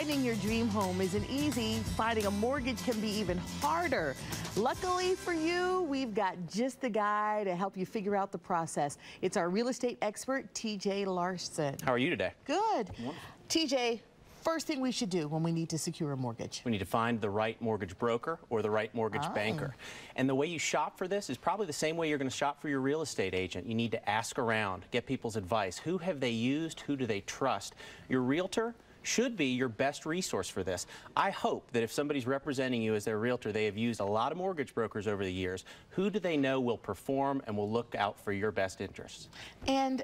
Finding your dream home isn't easy. Finding a mortgage can be even harder. Luckily for you, we've got just the guy to help you figure out the process. It's our real estate expert, TJ Larsen. How are you today? Good. TJ, first thing we should do when we need to secure a mortgage? We need to find the right mortgage broker or the right mortgage Oh. banker. And the way you shop for this is probably the same way you're going to shop for your real estate agent. You need to ask around, get people's advice. Who have they used? Who do they trust? Your realtor should be your best resource for this. I hope that if somebody's representing you as their realtor, they have used a lot of mortgage brokers over the years. Who do they know will perform and will look out for your best interests? And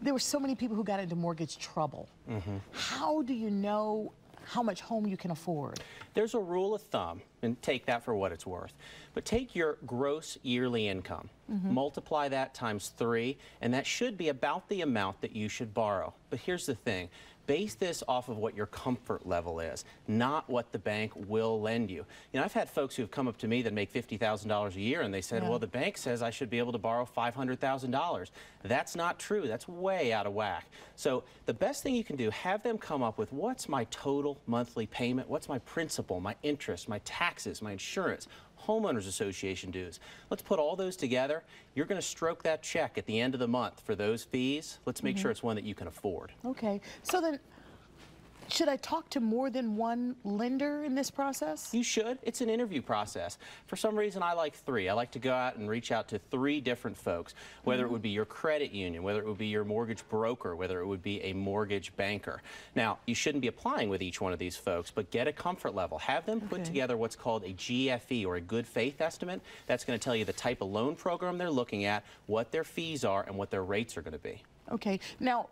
there were so many people who got into mortgage trouble. Mm-hmm. How do you know how much home you can afford? There's a rule of thumb, and take that for what it's worth. But take your gross yearly income, mm-hmm. multiply that times three, and that should be about the amount that you should borrow. But here's the thing base this off of what your comfort level is, not what the bank will lend you. You know, I've had folks who have come up to me that make $50,000 a year and they said, Yeah. well, the bank says I should be able to borrow $500,000. That's not true. That's way out of whack. So the best thing you can do, have them come up with what's my total monthly payment, what's my principal, my interest, my taxes, my insurance, homeowners association dues. Let's put all those together. You're going to stroke that check at the end of the month for those fees. Let's make mm-hmm. sure it's one that you can afford. Okay. So then, should I talk to more than one lender in this process? You should. It's an interview process. For some reason, I like three. I like to go out and reach out to three different folks, whether it mm-hmm. would be your credit union, whether it would be your mortgage broker, whether it would be a mortgage banker. Now, you shouldn't be applying with each one of these folks, but get a comfort level. Have them put Okay. together what's called a GFE or a good faith estimate. That's going to tell you the type of loan program they're looking at, what their fees are, and what their rates are going to be. Okay. Now,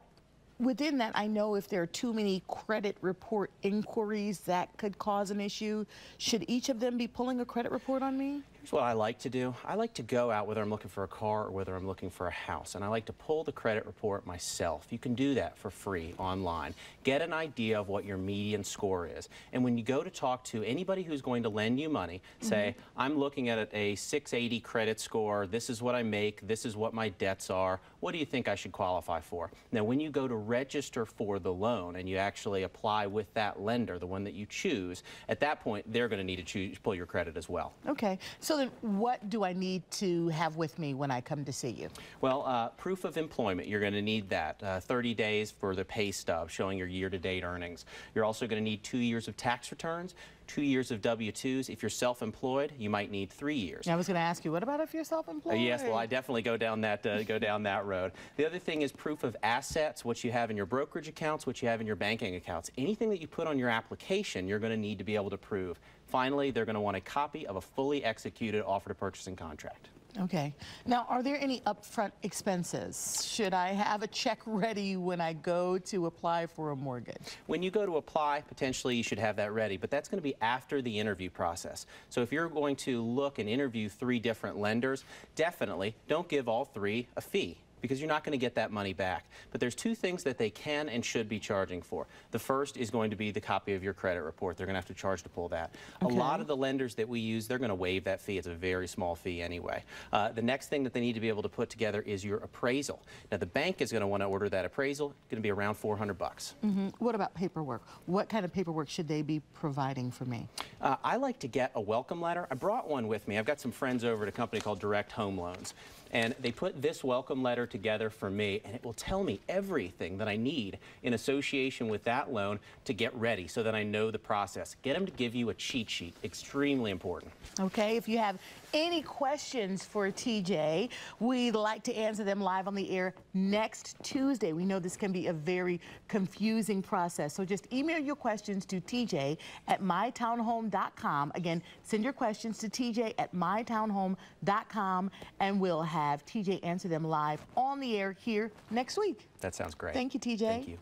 within that, I know if there are too many credit report inquiries, that could cause an issue. Should each of them be pulling a credit report on me? Here's what I like to do. I like to go out whether I'm looking for a car or whether I'm looking for a house, and I like to pull the credit report myself. You can do that for free online. Get an idea of what your median score is. And when you go to talk to anybody who's going to lend you money, say, mm-hmm. I'm looking at a 680 credit score, this is what I make, this is what my debts are, what do you think I should qualify for? Now, when you go to register for the loan and you actually apply with that lender, the one that you choose, at that point, they're going to need to choose, pull your credit as well. Okay. So then, what do I need to have with me when I come to see you? Well, uh, proof of employment, you're going to need that. Uh, 30 days for the pay stub showing your year-to-date earnings. You're also going to need two years of tax returns, two years of W-2s. If you're self-employed, you might need three years. I was going to ask you, what about if you're self-employed? Uh, yes, well, I definitely go down that uh, go down that road. The other thing is proof of assets, what you have in your brokerage accounts, what you have in your banking accounts. Anything that you put on your application, you're going to need to be able to prove. Finally, they're going to want a copy of a fully executed offer to purchasing contract. Okay. Now, are there any upfront expenses? Should I have a check ready when I go to apply for a mortgage? When you go to apply, potentially you should have that ready, but that's going to be after the interview process. So if you're going to look and interview three different lenders, definitely don't give all three a fee because you're not going to get that money back. But there's two things that they can and should be charging for. The first is going to be the copy of your credit report. They're going to have to charge to pull that. A lot of the lenders that we use, they're going to waive that fee. It's a very small fee anyway. Uh, the next thing that they need to be able to put together is your appraisal. Now the bank is going to want to order that appraisal. It's going to be around 400 bucks. What about paperwork? What kind of paperwork should they be providing for me? Uh, I like to get a welcome letter. I brought one with me. I've got some friends over at a company called Direct Home Loans. And they put this welcome letter together for me, and it will tell me everything that I need in association with that loan to get ready so that I know the process. Get them to give you a cheat sheet. Extremely important. Okay, if you have any questions for TJ, we'd like to answer them live on the air next Tuesday. We know this can be a very confusing process, so just email your questions to TJ at mytownhome.com. Again, send your questions to TJ at mytownhome.com, and we'll have TJ answer them live on the air here next week. That sounds great. Thank you, TJ. Thank you.